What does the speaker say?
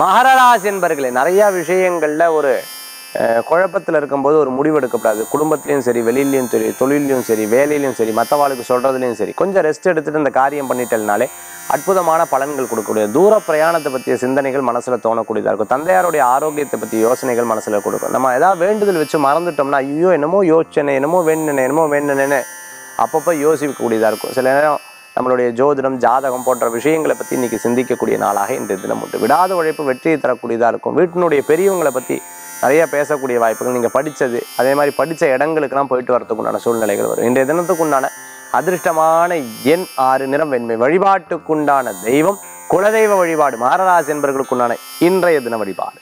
மகரராசி என்பர்களே நிறைய விஷயங்களில் ஒரு குழப்பத்தில் இருக்கும்போது ஒரு முடிவு எடுக்கக்கூடாது சரி வெளியிலையும் சரி தொழிலையும் சரி வேலையிலையும் சரி மற்றவாளுக்கு சொல்கிறதுலையும் சரி. கொஞ்சம் ரெஸ்ட் எடுத்துகிட்டு இந்த காரியம் பண்ணிட்டேனாலே அற்புதமான பலன்கள் கொடுக்கக்கூடிய தூர பிரயாணத்தை பற்றிய சிந்தனைகள் மனசில் தோணக்கூடியதாக இருக்கும். தந்தையாருடைய ஆரோக்கியத்தை பற்றி யோசனைகள் மனசில் கொடுக்கும். நம்ம ஏதாவது வேண்டுதல் வச்சு மறந்துட்டோம்னா ஐயோ என்னமோ யோசனை என்னமோ வேண்டுனே என்னமோ வேண்டுனேன்னு அப்பப்போ யோசிக்கக்கூடியதாக இருக்கும். சில நேரம் நம்மளுடைய ஜோதிடம் ஜாதகம் போன்ற விஷயங்களை பற்றி இன்னைக்கு சிந்திக்கக்கூடிய நாளாக இன்றைய தினம் உண்டு. விடாத உழைப்பு வெற்றியை தரக்கூடியதாக இருக்கும். வீட்டினுடைய பெரியவங்களை பற்றி நிறைய பேசக்கூடிய வாய்ப்புகள். நீங்கள் படித்தது அதே மாதிரி படித்த இடங்களுக்கெல்லாம் போயிட்டு வரதுக்கு உண்டான சூழ்நிலைகள் வரும். இன்றைய தினத்துக்கு உண்டான அதிர்ஷ்டமான எண் ஆறு நிறம் வெண்மை வழிபாட்டுக்குண்டான தெய்வம் குலதெய்வ வழிபாடு மாரராசி என்பவர்களுக்குண்டான இன்றைய தின வழிபாடு.